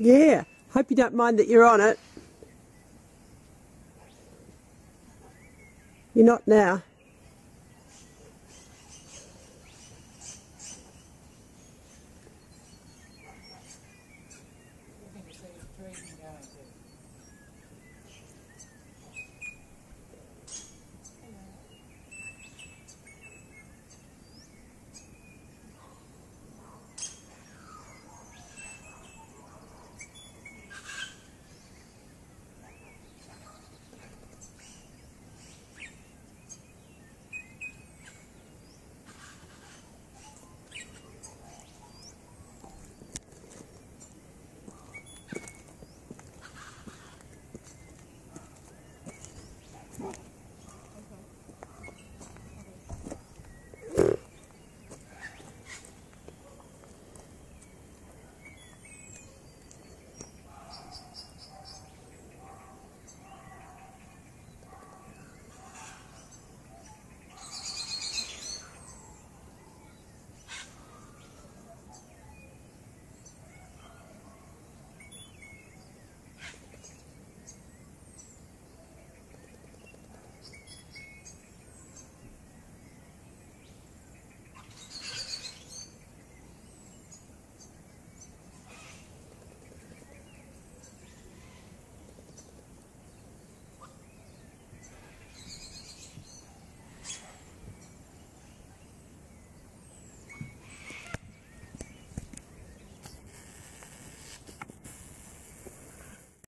Yeah. Hope you don't mind that you're on it. You're not now.